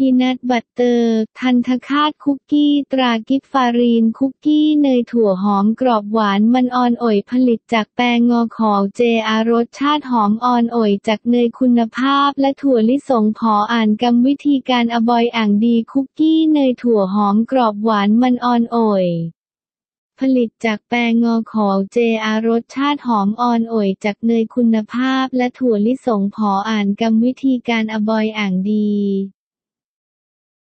พีนัทบัตเตอร์ ทันทคาตคุกกี้ ตรากิฟฟารีน คุกกี้เนยถั่วหอมกรอบหวานมันออนอ่อยผลิตจากแป้งงอของเจอารสชาติหอมออนอ่อยจากเนยคุณภาพ และถั่วลิสงพออ่านกรรมวิธีการอบอยอ่างดีคุกกี้เนยถั่วหอมกรอบหวานมันออนอ่อยผลิตจากแปรงงอของเจอารสชาติหอมอ่อนอ่อยจากเนยคุณภาพ และถั่วลิสงพออ่านกรรมวิธีการอบอยอ่างดี